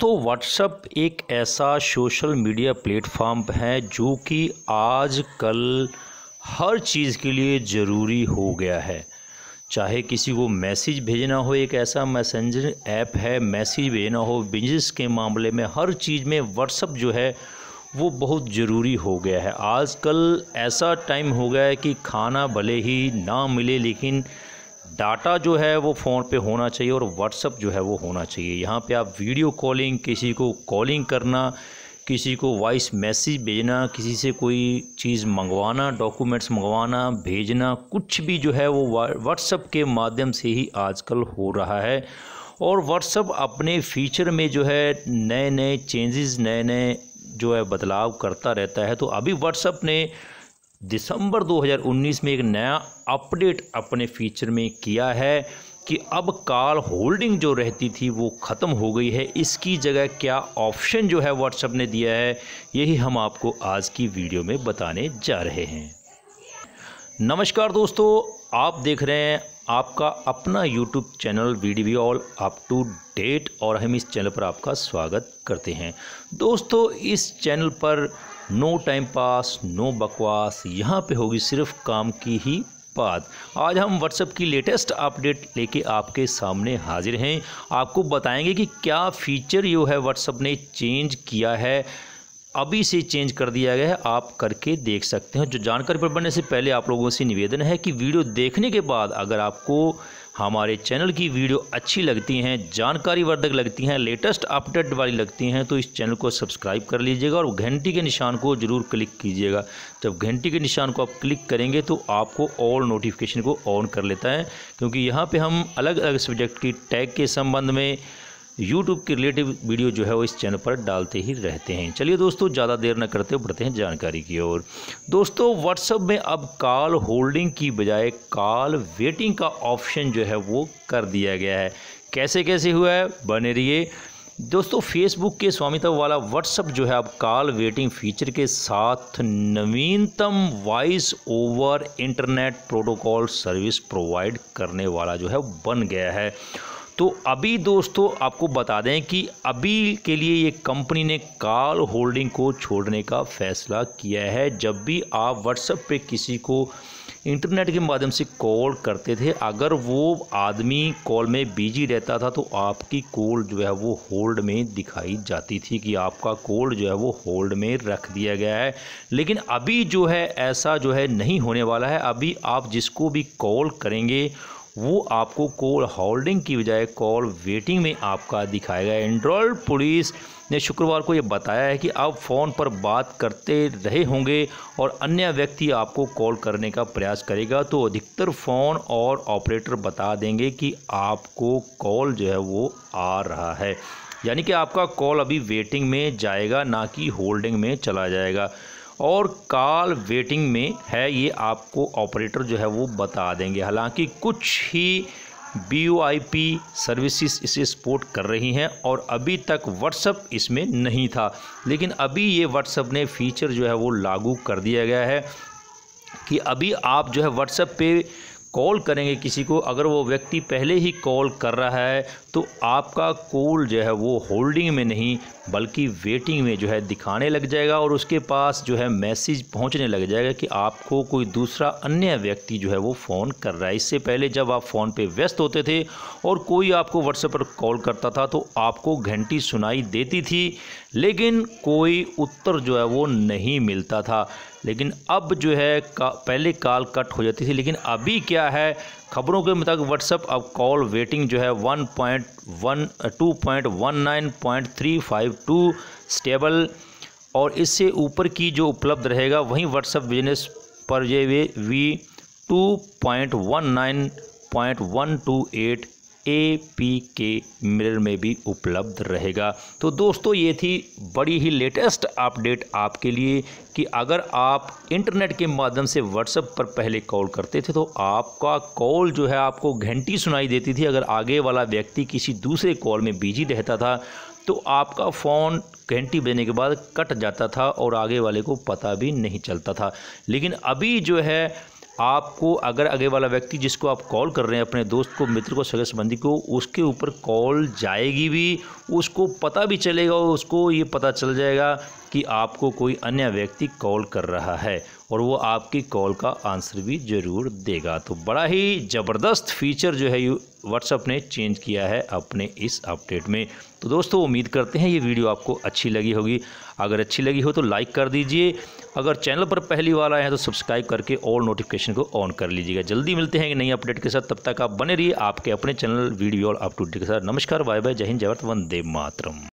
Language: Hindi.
तो व्हाट्सअप एक ऐसा सोशल मीडिया प्लेटफॉर्म है जो कि आज कल हर चीज़ के लिए ज़रूरी हो गया है। चाहे किसी को मैसेज भेजना हो, एक ऐसा मैसेंजर ऐप है, मैसेज भेजना हो बिज़नेस के मामले में हर चीज़ में व्हाट्सअप जो है, वो बहुत ज़रूरी हो गया है। आजकल ऐसा टाइम हो गया है कि खाना भले ही ना मिले, लेकिन डाटा जो है वो फ़ोन पे होना चाहिए और व्हाट्सअप जो है वो होना चाहिए। यहाँ पे आप वीडियो कॉलिंग, किसी को कॉलिंग करना, किसी को वॉइस मैसेज भेजना, किसी से कोई चीज़ मंगवाना, डॉक्यूमेंट्स मंगवाना, भेजना, कुछ भी जो है वो व्हाट्सअप के माध्यम से ही आजकल हो रहा है। और व्हाट्सअप अपने फीचर में जो है नए नए चेंजेस नए नए जो है बदलाव करता रहता है। तो अभी व्हाट्सअप ने दिसंबर 2019 में एक नया अपडेट अपने फीचर में किया है कि अब कॉल होल्डिंग जो रहती थी वो ख़त्म हो गई है। इसकी जगह क्या ऑप्शन जो है व्हाट्सएप ने दिया है, यही हम आपको आज की वीडियो में बताने जा रहे हैं। नमस्कार दोस्तों, आप देख रहे हैं आपका अपना YouTube channel video all up to date और हम इस चैनल पर आपका स्वागत करते हैं। दोस्तों, इस चैनल पर नो टाइम पास, नो बकवास, यहाँ पे होगी सिर्फ़ काम की ही बात। आज हम व्हाट्सएप की लेटेस्ट अपडेट लेके आपके सामने हाजिर हैं। आपको बताएँगे कि क्या फीचर जो है व्हाट्सएप ने चेंज किया है। अभी से चेंज कर दिया गया है, आप करके देख सकते हैं। जो जानकारी पर बनने से पहले आप लोगों से निवेदन है कि वीडियो देखने के बाद अगर आपको हमारे चैनल की वीडियो अच्छी लगती हैं जानकारी वर्धक लगती हैं, लेटेस्ट अपडेट वाली लगती हैं तो इस चैनल को सब्सक्राइब कर लीजिएगा और घंटी के निशान को ज़रूर क्लिक कीजिएगा। जब घंटी के निशान को आप क्लिक करेंगे तो आपको ऑल नोटिफिकेशन को ऑन कर लेता है, क्योंकि यहाँ पर हम अलग अलग सब्जेक्ट की टैग के संबंध में यूट्यूब के रिलेटिव वीडियो जो है वो इस चैनल पर डालते ही रहते हैं। चलिए दोस्तों, ज़्यादा देर न करते बढ़ते हैं जानकारी की ओर। दोस्तों व्हाट्सअप में अब कॉल होल्डिंग की बजाय कॉल वेटिंग का ऑप्शन जो है वो कर दिया गया है। कैसे कैसे हुआ है? बने रहिए। दोस्तों फेसबुक के स्वामित्व वाला व्हाट्सअप जो है अब कॉल वेटिंग फीचर के साथ नवीनतम voice over internet protocol service provide करने वाला जो है बन गया है। तो अभी दोस्तों आपको बता दें कि अभी के लिए ये कंपनी ने कॉल होल्डिंग को छोड़ने का फैसला किया है। जब भी आप व्हाट्सएप पे किसी को इंटरनेट के माध्यम से कॉल करते थे, अगर वो आदमी कॉल में बिज़ी रहता था तो आपकी कॉल जो है वो होल्ड में दिखाई जाती थी कि आपका कॉल जो है वो होल्ड में रख दिया गया है। लेकिन अभी जो है, ऐसा जो है नहीं होने वाला है। अभी आप जिसको भी कॉल करेंगे वो आपको कॉल होल्डिंग की बजाय कॉल वेटिंग में आपका दिखाएगा। एंड्रॉयड पुलिस ने शुक्रवार को ये बताया है कि आप फ़ोन पर बात करते रहे होंगे और अन्य व्यक्ति आपको कॉल करने का प्रयास करेगा तो अधिकतर फ़ोन और ऑपरेटर बता देंगे कि आपको कॉल जो है वो आ रहा है। यानी कि आपका कॉल अभी वेटिंग में जाएगा, ना कि होल्डिंग में चला जाएगा। और कॉल वेटिंग में है ये आपको ऑपरेटर जो है वो बता देंगे। हालाँकि कुछ ही बी सर्विसेज़ इसे सपोर्ट कर रही हैं और अभी तक व्हाट्सअप इसमें नहीं था। लेकिन अभी ये व्हाट्सअप ने फीचर जो है वो लागू कर दिया गया है कि अभी आप जो है व्हाट्सएप पे कॉल करेंगे किसी को, अगर वो व्यक्ति पहले ही कॉल कर रहा है तो आपका कॉल जो है वो होल्डिंग में नहीं, बल्कि वेटिंग में जो है दिखाने लग जाएगा और उसके पास जो है मैसेज पहुँचने लग जाएगा कि आपको कोई दूसरा अन्य व्यक्ति जो है वो फ़ोन कर रहा है। इससे पहले जब आप फ़ोन पे व्यस्त होते थे और कोई आपको व्हाट्सएप पर कॉल करता था तो आपको घंटी सुनाई देती थी, लेकिन कोई उत्तर जो है वो नहीं मिलता था। लेकिन अब जो है का, पहले कॉल कट हो जाती थी लेकिन अभी क्या है खबरों के मुताबिक व्हाट्सअप अब कॉल वेटिंग जो है one point one two point one nine point three five two stable और इससे ऊपर की जो उपलब्ध रहेगा वहीं व्हाट्सअप बिज़नेस पर ये V two point one nine point one two eight A P K mirror में भी उपलब्ध रहेगा। तो दोस्तों, ये थी बड़ी ही लेटेस्ट अपडेट आपके लिए कि अगर आप इंटरनेट के माध्यम से व्हाट्सएप पर पहले कॉल करते थे तो आपका कॉल जो है आपको घंटी सुनाई देती थी। अगर आगे वाला व्यक्ति किसी दूसरे कॉल में बिज़ी रहता था तो आपका फ़ोन घंटी बजने के बाद कट जाता था और आगे वाले को पता भी नहीं चलता था। लेकिन अभी जो है आपको अगर आगे वाला व्यक्ति जिसको आप कॉल कर रहे हैं, अपने दोस्त को, मित्र को, सगे संबंधी को, उसके ऊपर कॉल जाएगी भी, उसको पता भी चलेगा उसको ये पता चल जाएगा कि आपको कोई अन्य व्यक्ति कॉल कर रहा है। और वो आपकी कॉल का आंसर भी ज़रूर देगा। तो बड़ा ही ज़बरदस्त फीचर जो है व्हाट्सअप ने चेंज किया है अपने इस अपडेट में। तो दोस्तों, उम्मीद करते हैं ये वीडियो आपको अच्छी लगी होगी। अगर अच्छी लगी हो तो लाइक कर दीजिए। अगर चैनल पर पहली बार आए हैं तो सब्सक्राइब करके ऑल नोटिफिकेशन को ऑन कर लीजिएगा। जल्दी मिलते हैं नई अपडेट के साथ। तब तक आप बने रहिए आपके अपने चैनल वीडियो और अप टू डेट के साथ। नमस्कार बाय बाय जय हिंद, जय वंदे मातरम।